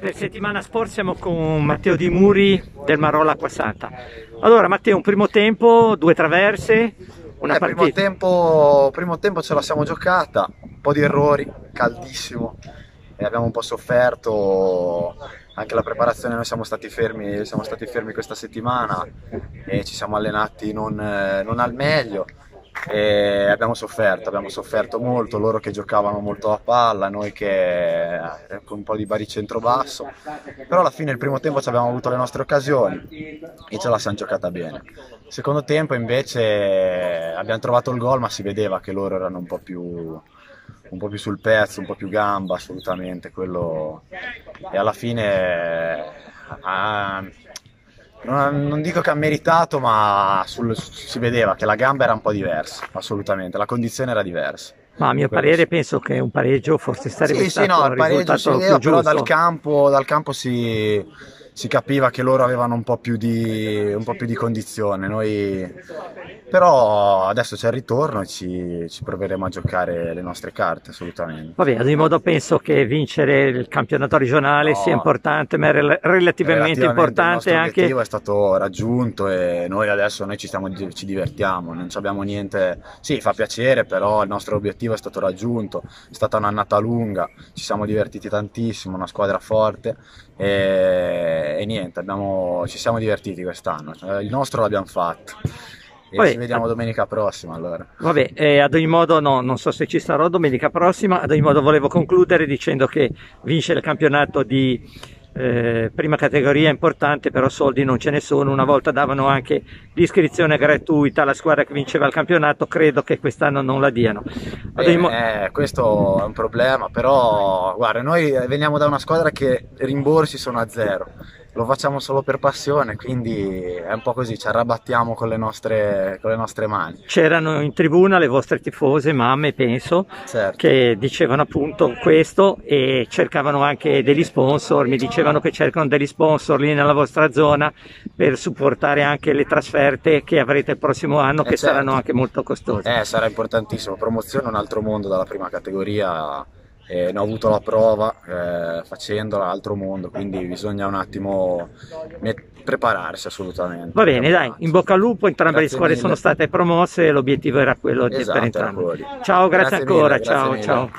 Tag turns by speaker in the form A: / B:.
A: Per settimana sport siamo con Matteo Di Muri del Marola Acquasanta. Allora Matteo, un primo tempo, due traverse, una
B: eh,
A: partita.
B: Primo tempo, primo tempo ce la siamo giocata, un po' di errori, caldissimo, e abbiamo un po' sofferto anche la preparazione, noi siamo stati fermi, siamo stati fermi questa settimana e ci siamo allenati non, eh, non al meglio e abbiamo sofferto, abbiamo sofferto molto, loro che giocavano molto a palla, noi che eh, con un po' di baricentro basso, però alla fine il primo tempo ci abbiamo avuto le nostre occasioni e ce la siamo giocata bene. Secondo tempo invece abbiamo trovato il gol ma si vedeva che loro erano un po' più, un po' più sul pezzo, un po' più gamba assolutamente, quello... e alla fine... Ah, non, non, dico che ha meritato, ma sul, si vedeva che la gamba era un po' diversa, assolutamente, la condizione era diversa.
A: Ma a mio Quello parere sì. penso che un pareggio forse sarebbe
B: sì,
A: stato
B: sì, no, il pareggio
A: si
B: vedeva, però dal campo, dal campo si, si, capiva che loro avevano un po' più di, un po più di condizione. Noi però adesso c'è il ritorno e ci, ci, proveremo a giocare le nostre carte assolutamente.
A: Vabbè, ad ogni modo penso che vincere il campionato regionale no, sia importante, ma è rel- relativamente, relativamente importante
B: il
A: anche...
B: l'obiettivo è stato raggiunto e noi adesso noi ci, stiamo, ci divertiamo, non abbiamo niente... Sì, fa piacere, però il nostro obiettivo è stato raggiunto, è stata un'annata lunga, ci siamo divertiti tantissimo, una squadra forte e, e niente, abbiamo, ci siamo divertiti quest'anno, il nostro l'abbiamo fatto. E Vabbè, ci vediamo domenica prossima allora.
A: Vabbè, eh, ad ogni modo no, non so se ci sarò domenica prossima, ad ogni modo volevo concludere dicendo che vince il campionato di eh, prima categoria è importante, però soldi non ce ne sono, una volta davano anche l'iscrizione gratuita alla squadra che vinceva il campionato, credo che quest'anno non la diano.
B: Beh, mo- eh, questo è un problema, però guarda, noi veniamo da una squadra che rimborsi sono a zero lo facciamo solo per passione, quindi è un po' così, ci arrabattiamo con le nostre, con le nostre mani.
A: C'erano in tribuna le vostre tifose, mamme penso, certo. che dicevano appunto questo e cercavano anche degli sponsor, mi dicevano che cercano degli sponsor lì nella vostra zona per supportare anche le trasferte che avrete il prossimo anno, eh che certo. saranno anche molto costose.
B: Eh, sarà importantissimo, promozione un altro mondo dalla prima categoria e ne ho avuto la prova eh, facendola, altro mondo, quindi bisogna un attimo prepararsi assolutamente.
A: Va bene, dai, in bocca al lupo, entrambe grazie le squadre mille. sono state promosse l'obiettivo era quello esatto, per entrambe. Ciao, grazie, grazie ancora, mille, ciao, ciao.